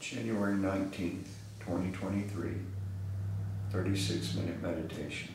January nineteenth, twenty twenty-three. Thirty-six minute meditation.